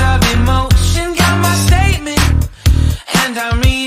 of emotion. Got my statement, and I'm.